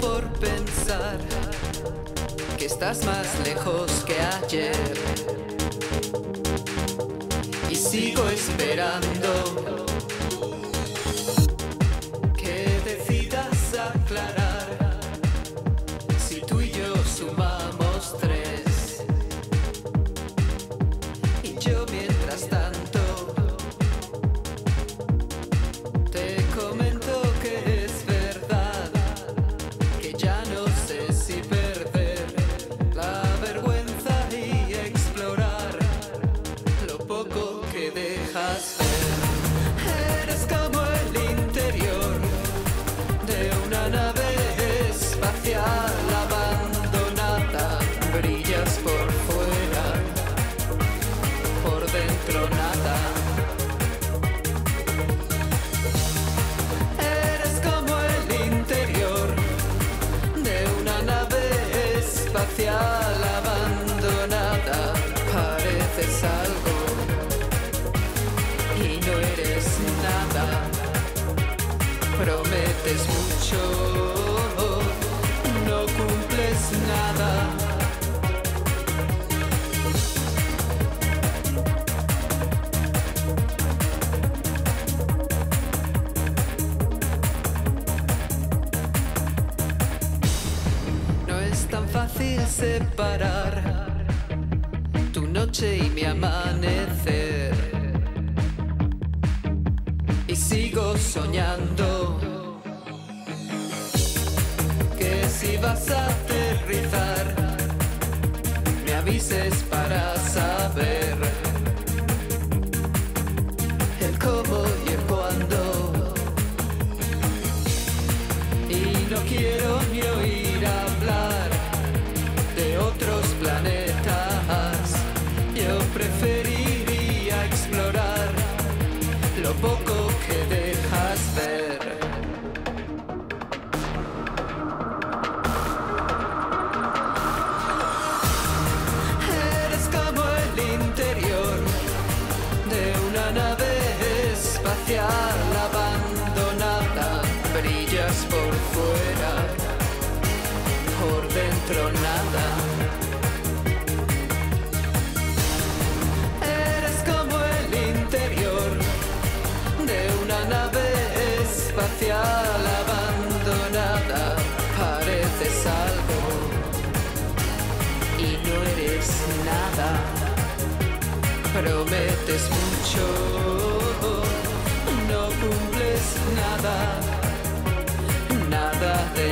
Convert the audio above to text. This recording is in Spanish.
por pensar que estás más lejos que ayer. Y sigo esperando espacial abandonada. Pareces algo y no eres nada. Prometes mucho, es tan fácil separar tu noche y mi amanecer. Y sigo soñando que si vas a aterrizar, me avises para saber el cómo y el cuándo. Y no quiero ni oír hablar Preferiría explorar lo poco que dejas ver. Eres como el interior de una nave espacial abandonada. Brillas por fuera, por dentro nada. Espacial abandonada. Pareces algo y no eres nada. Prometes mucho, no cumples nada, nada de